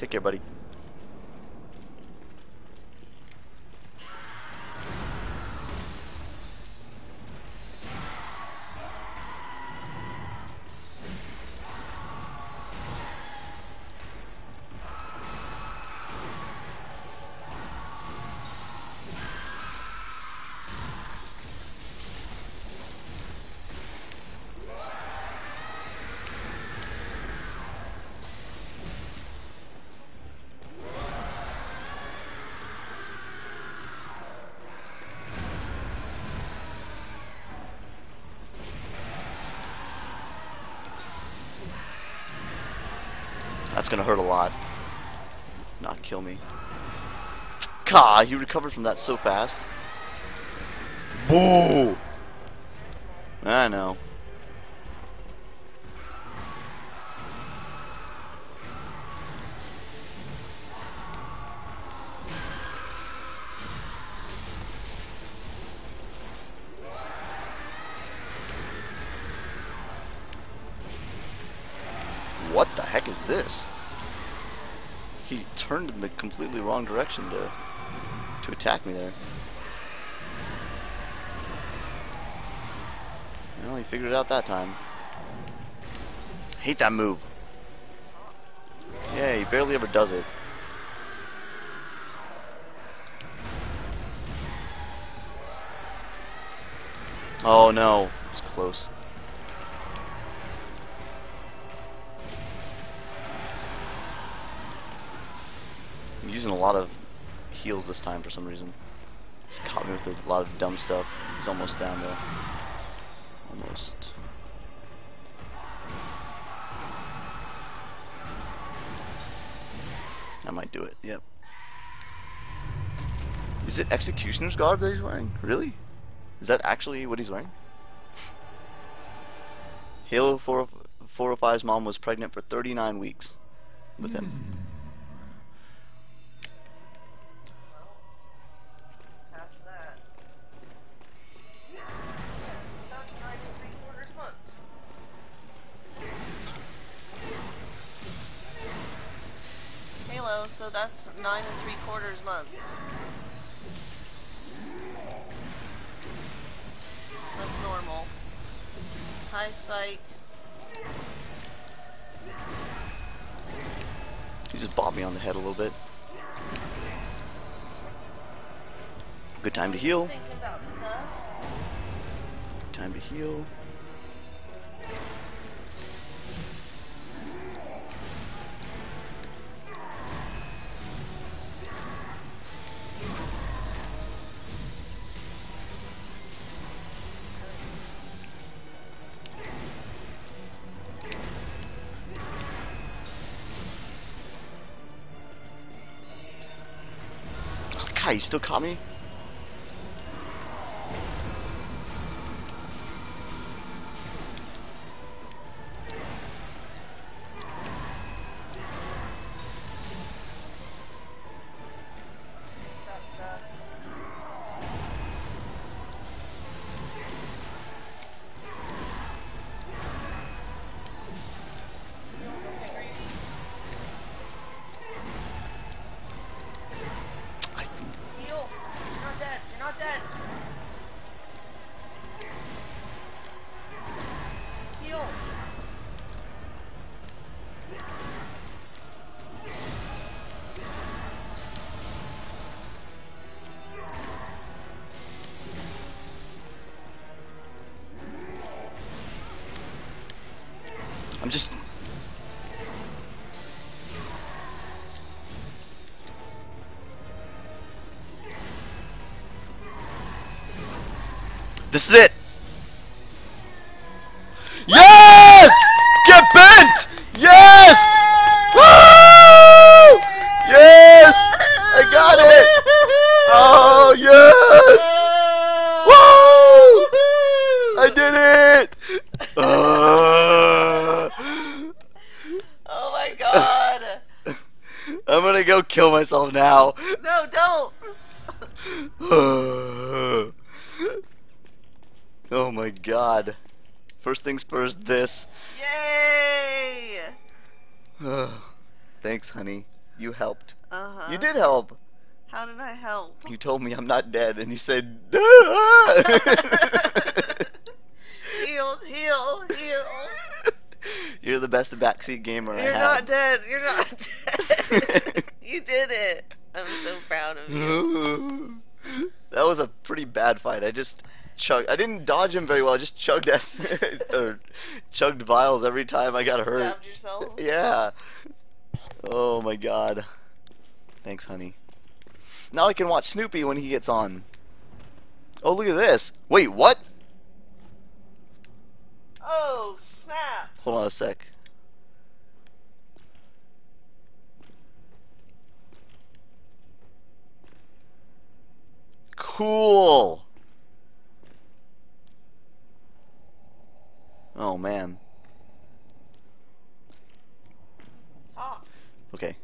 Take care, buddy. Gonna hurt a lot. Not kill me. God, he recovered from that so fast. Boo! I know. What the heck is this? He turned in the completely wrong direction to to attack me there. Well, he figured it out that time. Hate that move. Yeah, he barely ever does it. Oh no, it's close. Using a lot of heals this time for some reason. He's caught me with a lot of dumb stuff. He's almost down though. Almost. I might do it, yep. Is it Executioner's garb that he's wearing? Really? Is that actually what he's wearing? Halo 4 405's mom was pregnant for 39 weeks with him. So that's nine and three quarters months. That's normal. High spike. You just bopped me on the head a little bit. Good time to heal. Thinking about stuff. Good time to heal. You still caught me? I'm just. This is it. Yes! Get bent! Yes! Woo! Yes! I got it! Oh yes! Woo! I did it! Uh, Oh my god. I'm gonna go kill myself now. no, don't. oh my god. First things first, this. Yay. Thanks, honey. You helped. Uh huh. You did help. How did I help? You told me I'm not dead, and you said. heal, heal, heal. You're the best backseat gamer I have. You're not dead. You're not dead. you did it. I'm so proud of you. that was a pretty bad fight. I just chugged. I didn't dodge him very well. I just chugged s or chugged vials every time I got hurt. Stabbed yourself. Yeah. Oh my god. Thanks, honey. Now I can watch Snoopy when he gets on. Oh, look at this. Wait, what? Oh snap! Hold on a sec. Cool. Oh man. Talk. Okay.